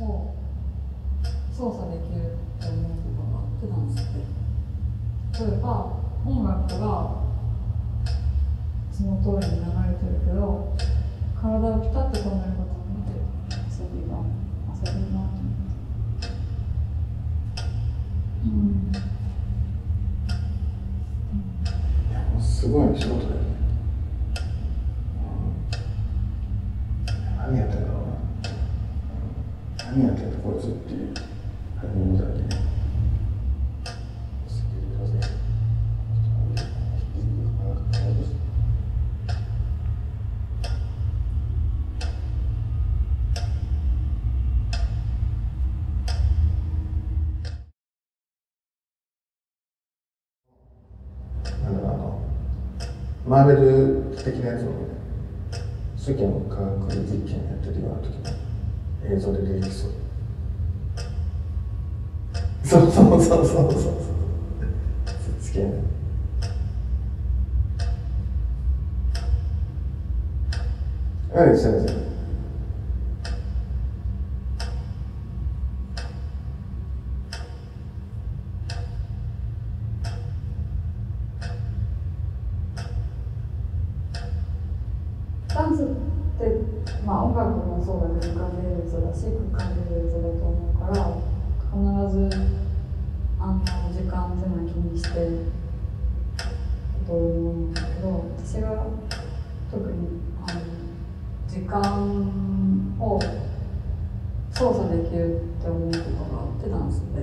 を操作できるって思うことがあってダンスって例えば音楽がその通りに流れてるけど体をピタッと止めることを見て遊びが遊びなと思ってうん。いやもうすごい仕事だよね、うん、何やってんだろうな何やってんだこいつっていう初め見た時ねなんだろうあのマーベル的なやつを。ね世間の科学実験やってるような時の映像で出てきそう。そうそうそうそうそう。そうつけないはい先生ダンスって、まあ、音楽もそうだけど浮かんでる映像だし空間でる映像だと思うから必ずあの時間っていうのは気にして踊るものだけど私が特にあの時間を操作できるって思うことがあってダンスで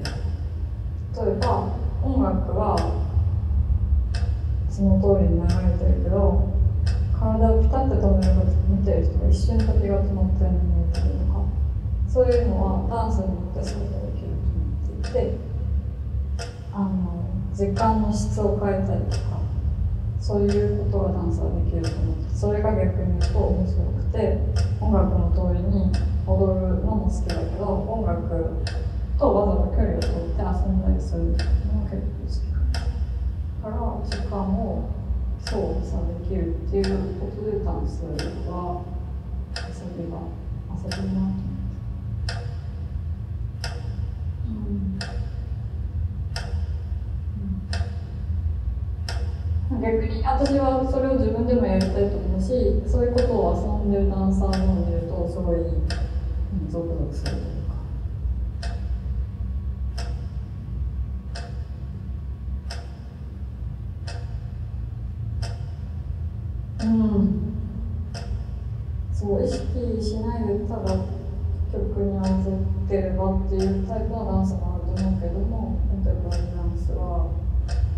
例えば音楽はその通りに流れてるけど体をピタッと止めること見てる人が一瞬時が止まったように見えたりとかそういうのはダンスによって操作できると思っていてあの時間の質を変えたりとかそういうことがダンスはできると思ってそれが逆に言うと面白くて音楽の通りに踊るのも好きだけど音楽とわざと距離を取って遊んだりするのも結構好きかな。から時間を操作できるっていうことでダンスは遊びが遊びなと思って。うん。逆に私はそれを自分でもやりたいと思うしそういうことを遊んでるダンサーのを見るとすごいゾクゾクするというか。うん、そう意識しないでただ曲に合わせてればっていうタイプのダンスもあると思うけどもコンテンポラリダンスは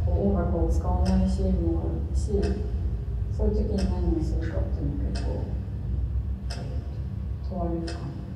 こう音楽を使わないシーンもあるしそういう時に何をするかっていうのも結構問われるかな。うんこれについ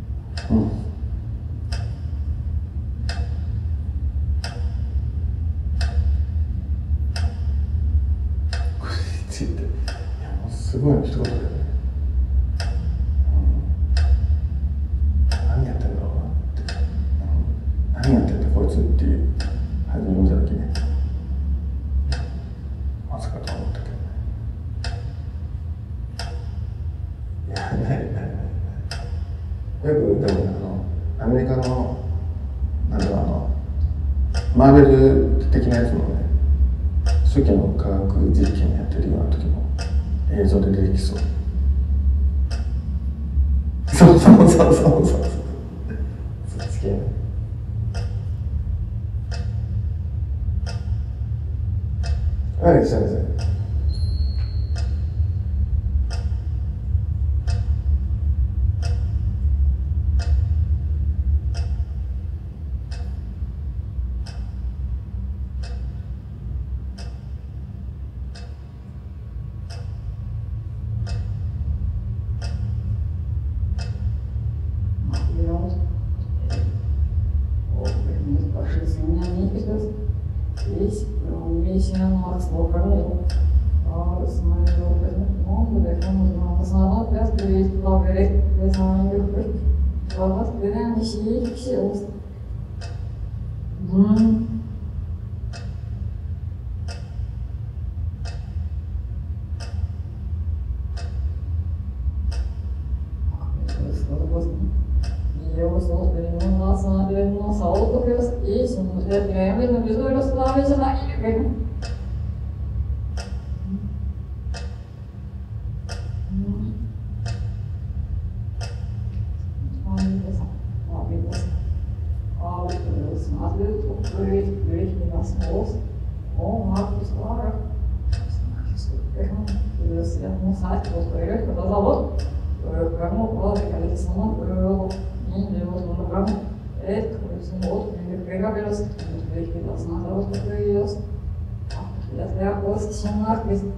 ていやもうすごいの一言でよね、うん、何やってんだろうなって、うん、何やってんだこいつっていう初め見た時ねまさかと思ったけどねいやないないないないよくでもねあのアメリカのなんあのマーベル的なやつのね初期の科学実験やってるような時の映像で出てきそう。そうそうそうそうそう。そうそっち系ね。はい先生 Ja, och det Maslow'ları, İsmail Yolları, ne oldu reklam uzmanı? Sağlam biraz böyle ilk ve rezan yoktur. Valla gören bir şey, hiçbir şey olsun. Bunun Nossa, outra coisa. Isso, não devia ganhar, mas não visualizou, eu estava imaginando aqui, のさ、人がいる人だぞ。これからも、これからその、これを、飲んでよ、そのからも、え、これその、Träger wirst, natürlich geht das nach Lautstärke wirst. Das wäre groß zum Nachwissen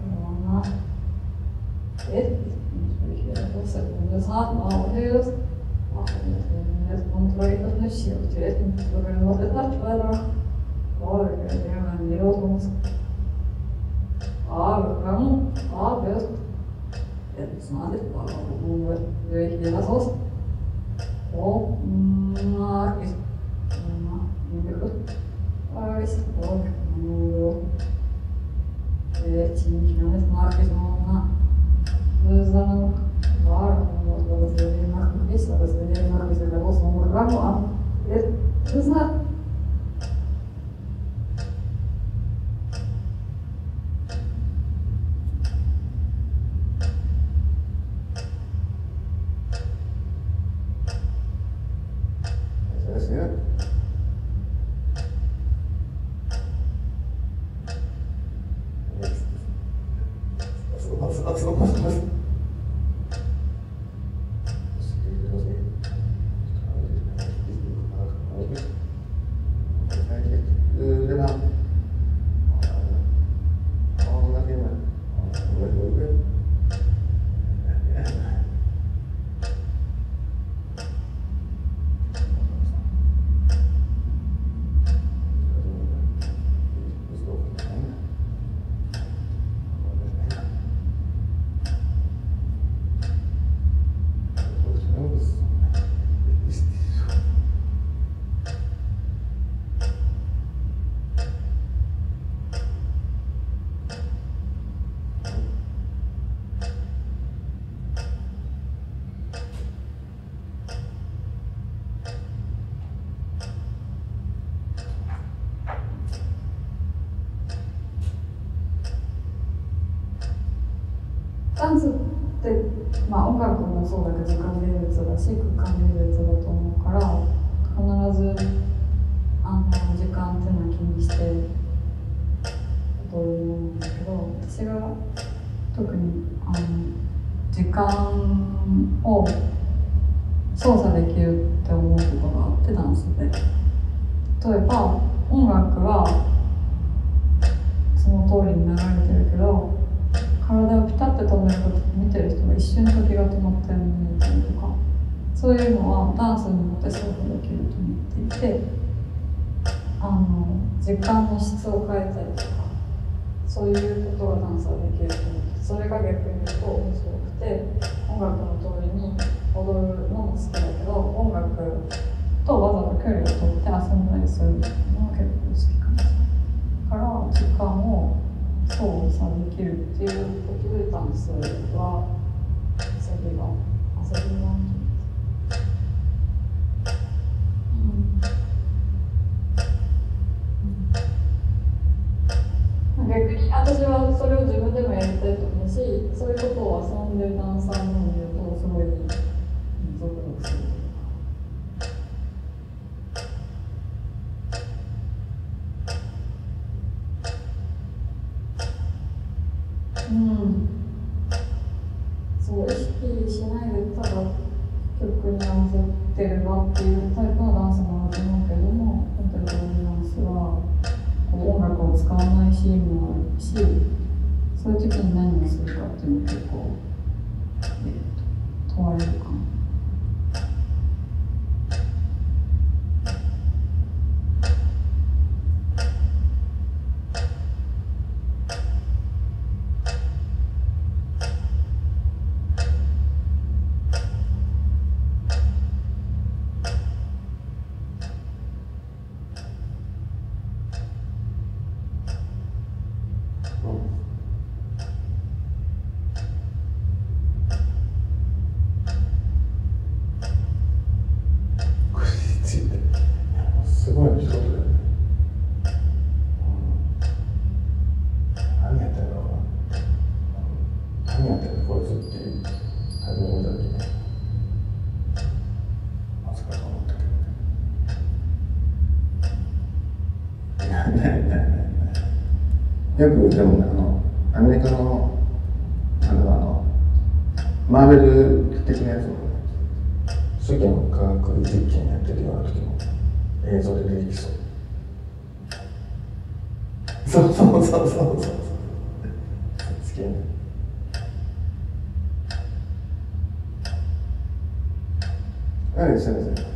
nach. Geht natürlich wieder groß, wenn das hart auch hilft. Auch wenn das kontrolliert das nicht, hier auf die Eltern, so wenn das ist das weiter. Oder wir werden ein Lehrer uns. Aber wir können, aber wirst, personalet var, bu böyle biraz olsun. Onlar bir Pues, oh, Şimdi yanlış markez olma hızlanım var. Orada da söyleyeyim. Neyse, orada söyleyeyim. Orada söyleyeyim. Orada söyleyeyim. Orada söyleyeyim. Orada söyleyeyim. Orada söyleyeyim. ダンスって、まあ、音楽もそうだけど時間芸術だし空間芸術だと思うから必ずあの時間っていうのは気にして踊るものなんだけど私が特にあの時間を操作できるって思うことがあってダンスで。例えば音楽はその通りに流れてるけど体をピタッと止めること見てる人が一瞬時が止まったように見えたりとかそういうのはダンスにもって操作できると思っていてあの時間の質を変えたりとかそういうことがダンスはできると思ってそれが逆に言うと面白くて音楽の通りに踊るのも好きだけど音楽とわざわざ距離を取って遊んだりするのが結構好きかもしれない。から時間を操作できるっていうことでダンスは遊びが遊びがうん逆に私はそれを自分でもやりたいと思うしそういうことを遊んでるダンサーの見るとすごいゾクゾクするというか。うん、そう意識しないでただ曲に合わせてればっていうタイプのダンスもあると思うけども本当にこのダンスはこう音楽を使わないシーンもあるしそういう時に何をするかっていうの結構、えー問われるかな。よくでもあのアメリカのあのあのマーベル的なやつもね初期の科学実験やってるような時も映像で出てきそうそうそうそうそうそう好きやね何してんですよ